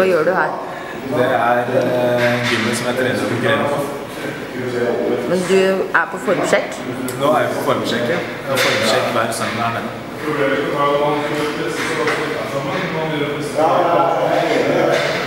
Hva gjør du her? Det er eh, gymmet som jeg trener og konkurrerer. Men du er på formsjekk? Nå er jeg på formsjekk. ja. Jeg har formsjekk hver søndag her nede. Hvis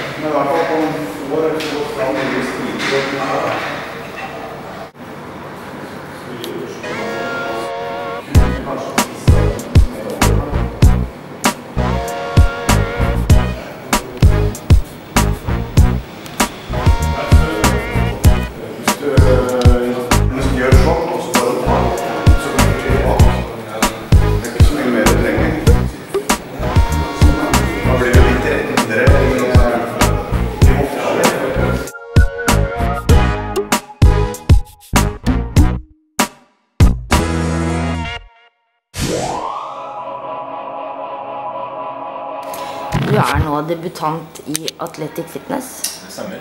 Du er nå debutant i Athletic Fitness. Det stemmer.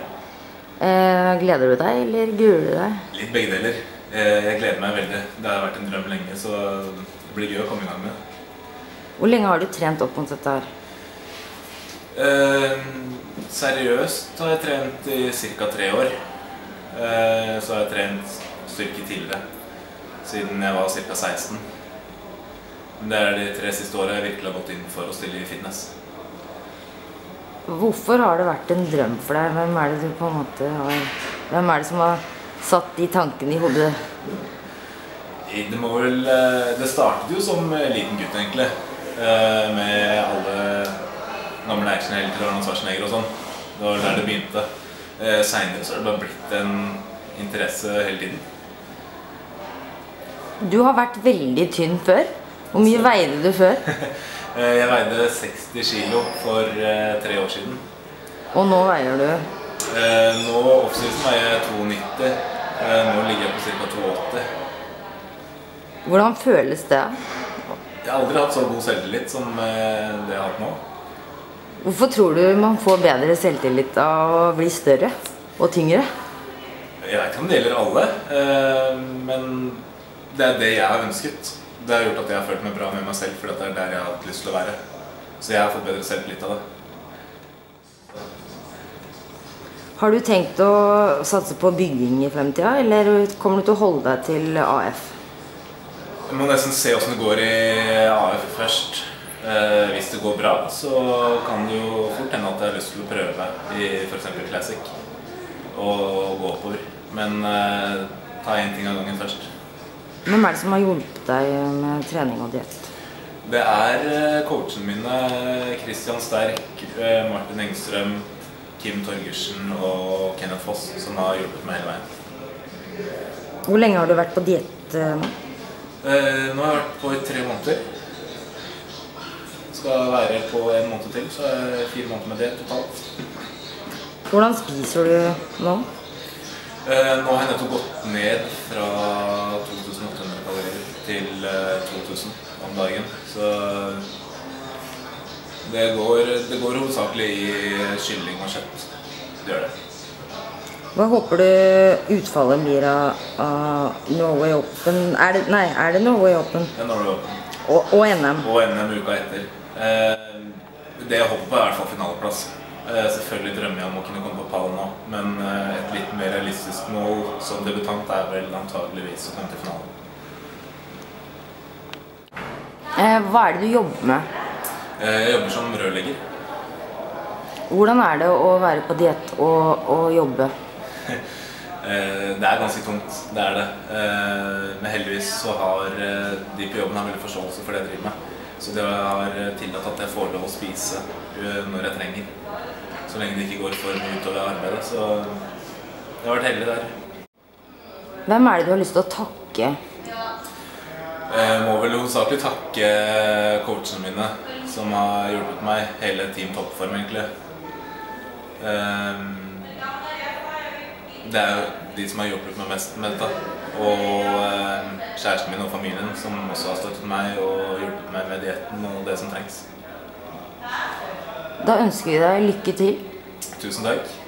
Eh, gleder du deg, eller gruer du deg? Litt begge deler. Eh, Jeg gleder meg veldig. Det har vært en drøm lenge, så det blir gøy å komme i gang med. Hvor lenge har du trent opp mot dette her? Eh, seriøst har jeg trent i ca. tre år. Eh, så har jeg trent styrke tidligere, siden jeg var ca. 16. Men det er de tre siste åra jeg virkelig har gått inn for å stille i fitness. Hvorfor har det vært en drøm for deg? Hvem er det du på en måte har Hvem er det som har satt de tankene i hodet? Det må vel eh, Det startet jo som liten gutt, egentlig. Eh, Med alle gamle actionhelter og Arnold Schwarzenegger og sånn. Det var der det begynte. Eh, Seinere så har det bare blitt en interesse hele tiden. Du har vært veldig tynn før. Hvor mye veide du før? Eh, Jeg veide 60 kilo for eh, tre år siden. Og nå veier du Eh, Nå offseason veier jeg 92. Eh, Nå ligger jeg på ca. 82. Hvordan føles det? Jeg har aldri hatt så god selvtillit som det jeg har hatt nå. Hvorfor tror du man får bedre selvtillit av å bli større og tyngre? Jeg vet ikke om det gjelder alle, men det er det jeg har ønsket. Det har gjort at jeg har følt meg bra med meg selv, for det er der jeg har hatt lyst til å være. Så jeg har fått bedre selvtillit av det. Har du tenkt å satse på bygging i fremtida, eller kommer du til å holde deg til AF? Jeg må nesten se åssen det går i AF først. Eh, hvis det går bra, så kan det jo fort hende at jeg har lyst til å prøve i f.eks. Classic og gå oppover. Men eh, ta én ting av gangen først. Hvem er det som har hjulpet deg med trening og diett? Det er eh, coachene mine, Christian Sterk, eh, Martin Engstrøm, Kim Torgersen og Kenneth Foss, som har hjulpet meg hele veien. Hvor lenge har du vært på diett eh, nå? Eh, nå har jeg vært på i tre måneder. Skal være på en måned til, så er det fire måneder med det totalt. Hvordan spiser du nå? Eh, nå har jeg nettopp gått ned fra 2800 kalorier til eh, 2000 om dagen. Så det går, det går hovedsakelig i kylling og kjøtt. Det gjør det. Hva håper du utfallet blir av, av Norway Open? Er det, nei, er det Norway Open? Er når du. Og, og NM? Og NM uka etter. Eh, det jeg håper på, er i hvert fall finaleplass. Eh, selvfølgelig drømmer jeg om å kunne komme på pallen nå, men eh, et litt mer realistisk mål som debutant er vel antageligvis å komme til finalen. Eh, hva er det du jobber med? Eh, jeg jobber som rørlegger. Hvordan er det å være på diett og, og jobbe? Eh, det er ganske tungt, det er det. Eh, men heldigvis så har eh, de på jobben har veldig forståelse for det jeg driver med. Så de har eh, tillatt at jeg får lov å spise eh, når jeg trenger. Så lenge det ikke går for mye utover arbeidet. Så jeg har vært heldig der. Hvem er det du har lyst til å takke? Jeg må vel hovedsakelig takke coachene mine, som har hjulpet meg hele Team Toppform, egentlig. Ehm, Det er jo de som har hjulpet meg mest med dette. Og ehm, kjæresten min og familien, som også har støttet meg og hjulpet meg med dietten og det som trengs. Da ønsker vi deg lykke til. Tusen takk.